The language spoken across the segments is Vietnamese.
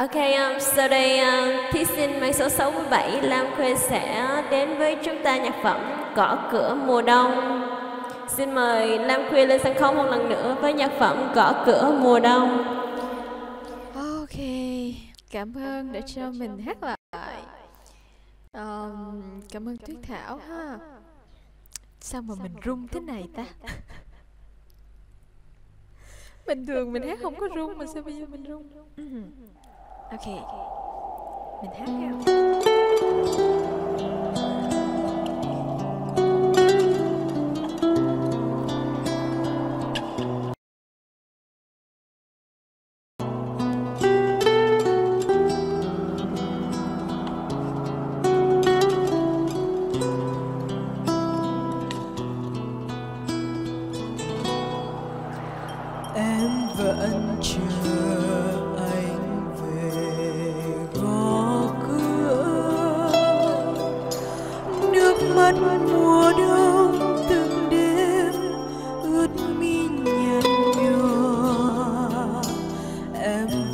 Ok, um, sau đây um, thí sinh mang số 67 Lam Khuê sẽ đến với chúng ta nhạc phẩm Cỏ cửa mùa đông. Xin mời Lam Khuê lên sân khấu một lần nữa với nhạc phẩm Cỏ cửa mùa đông. Ok, cảm ơn đã cho mình hát lại. Um, cảm ơn Tuyết Thảo ha. Sao mà mình run thế này ta? Bình thường mình hát không có run mà sao bây giờ mình run? Ừm. Ok, mình hát ha.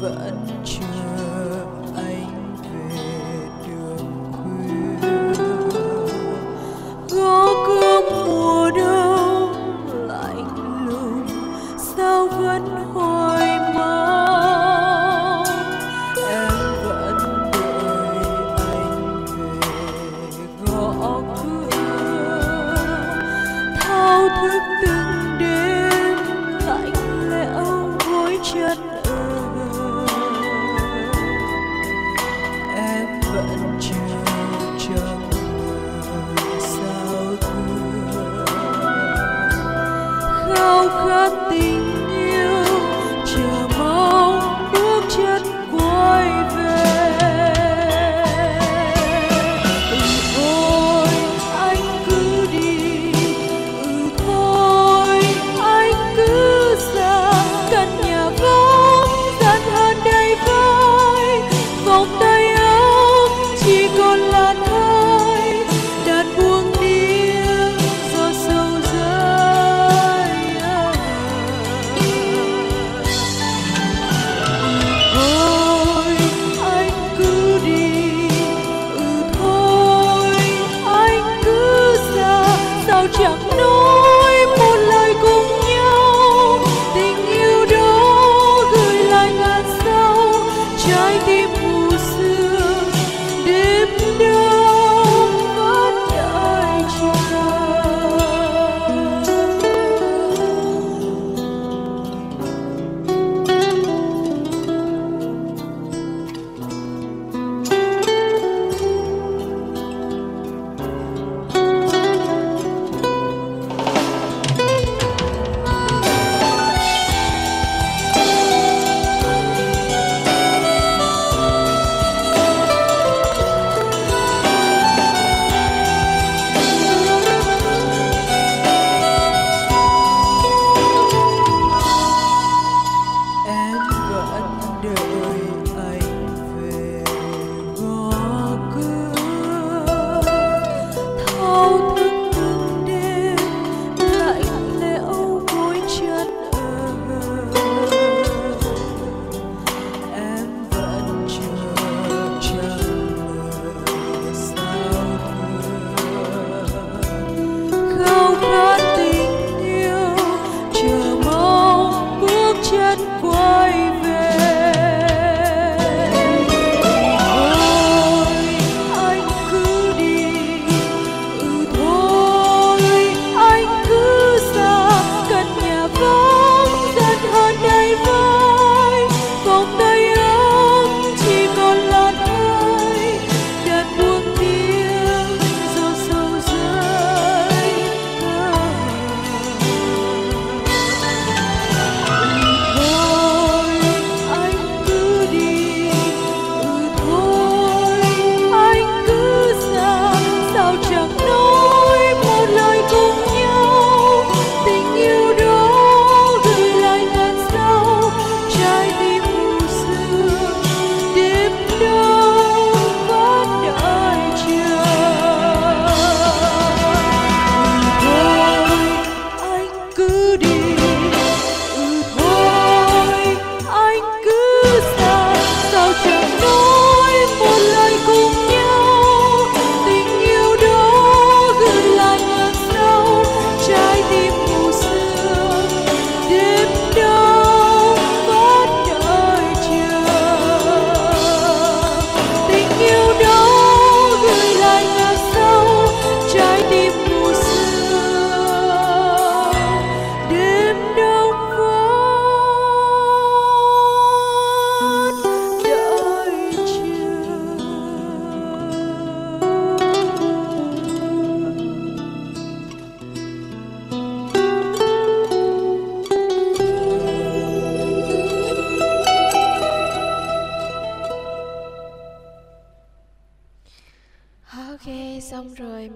Vẫn chờ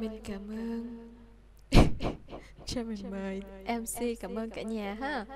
mình cảm ơn. Cho mình mời mc cảm ơn cả nhà ha.